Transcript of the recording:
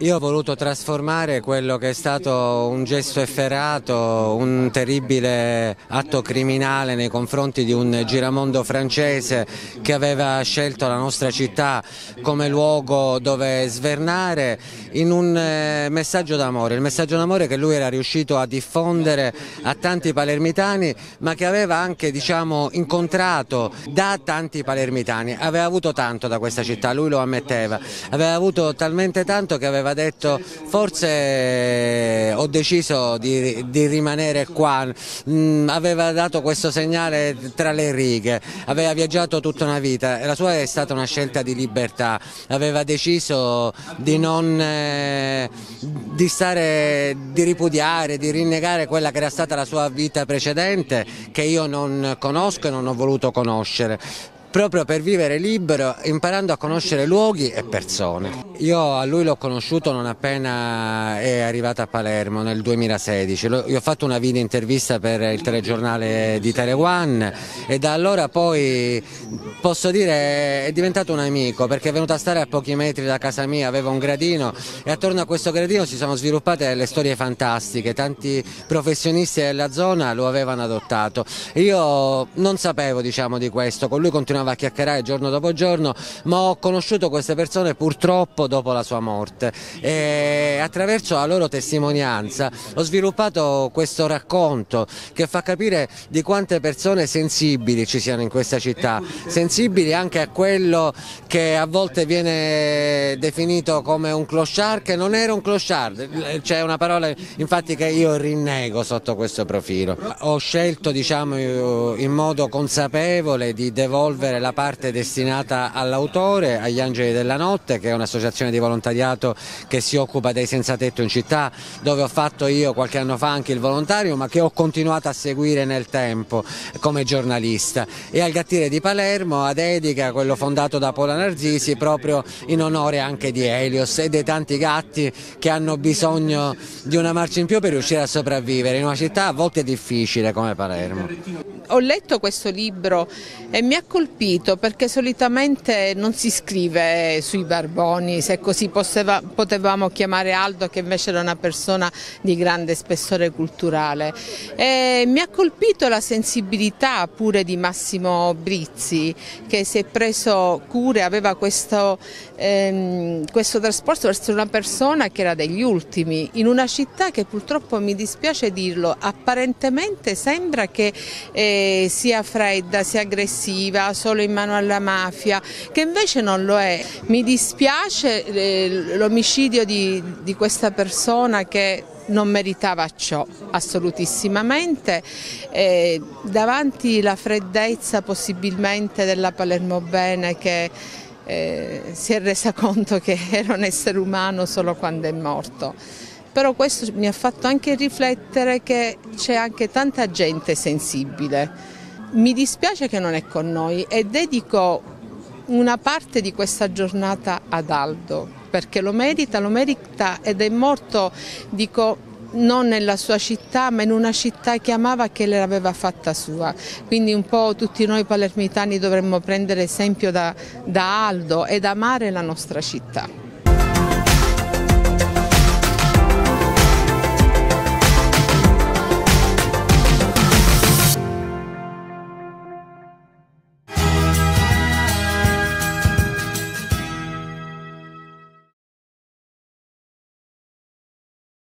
Io ho voluto trasformare quello che è stato un gesto efferato, un terribile atto criminale nei confronti di un giramondo francese che aveva scelto la nostra città come luogo dove svernare in un eh, messaggio d'amore, il messaggio d'amore che lui era riuscito a diffondere a tanti palermitani ma che aveva anche diciamo, incontrato da tanti palermitani, aveva avuto tanto da questa città, lui lo ammetteva, aveva avuto talmente tanto che aveva aveva detto forse ho deciso di, di rimanere qua, mm, aveva dato questo segnale tra le righe, aveva viaggiato tutta una vita, la sua è stata una scelta di libertà, aveva deciso di non eh, di stare, di ripudiare, di rinnegare quella che era stata la sua vita precedente che io non conosco e non ho voluto conoscere proprio per vivere libero imparando a conoscere luoghi e persone. Io a lui l'ho conosciuto non appena è arrivato a Palermo nel 2016, io ho fatto una video intervista per il telegiornale di Teleone e da allora poi posso dire è diventato un amico perché è venuto a stare a pochi metri da casa mia, aveva un gradino e attorno a questo gradino si sono sviluppate delle storie fantastiche, tanti professionisti della zona lo avevano adottato. Io non sapevo diciamo, di questo, con lui continuavo continuava a chiacchierare giorno dopo giorno, ma ho conosciuto queste persone purtroppo dopo la sua morte e attraverso la loro testimonianza ho sviluppato questo racconto che fa capire di quante persone sensibili ci siano in questa città, sensibili anche a quello che a volte viene definito come un clochard, che non era un clochard, c'è una parola infatti che io rinnego sotto questo profilo. Ho scelto diciamo, in modo consapevole di devolvere promuovere la parte destinata all'autore, agli Angeli della Notte, che è un'associazione di volontariato che si occupa dei senza tetto in città, dove ho fatto io qualche anno fa anche il volontario, ma che ho continuato a seguire nel tempo come giornalista. E al Gattire di Palermo, ad Edica, quello fondato da Paola Narzisi, proprio in onore anche di Elios e dei tanti gatti che hanno bisogno di una marcia in più per riuscire a sopravvivere in una città a volte difficile come Palermo. Ho letto questo libro e mi ha colpito colpito perché solitamente non si scrive sui barboni, se così poteva, potevamo chiamare Aldo che invece era una persona di grande spessore culturale. E mi ha colpito la sensibilità pure di Massimo Brizzi che si è preso cure, aveva questo, ehm, questo trasporto verso una persona che era degli ultimi, in una città che purtroppo mi dispiace dirlo, apparentemente sembra che eh, sia fredda, sia aggressiva, solo in mano alla mafia, che invece non lo è. Mi dispiace eh, l'omicidio di, di questa persona che non meritava ciò assolutissimamente, eh, davanti la freddezza possibilmente della Palermo Bene che eh, si è resa conto che era un essere umano solo quando è morto. Però questo mi ha fatto anche riflettere che c'è anche tanta gente sensibile mi dispiace che non è con noi e dedico una parte di questa giornata ad Aldo perché lo merita, lo merita ed è morto, dico, non nella sua città ma in una città che amava che l'aveva fatta sua. Quindi un po' tutti noi palermitani dovremmo prendere esempio da, da Aldo ed amare la nostra città.